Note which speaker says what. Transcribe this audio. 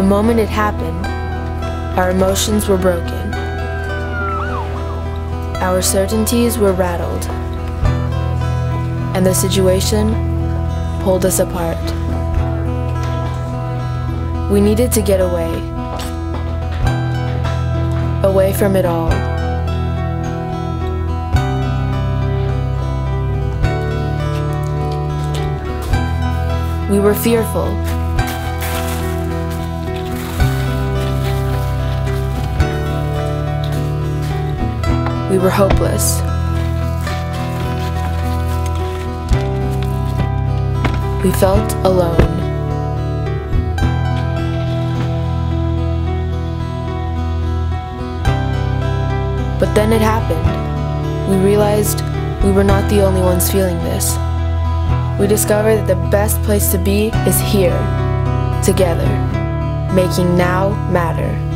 Speaker 1: The moment it happened, our emotions were broken. Our certainties were rattled. And the situation pulled us apart. We needed to get away. Away from it all. We were fearful. We were hopeless. We felt alone. But then it happened. We realized we were not the only ones feeling this. We discovered that the best place to be is here, together, making now matter.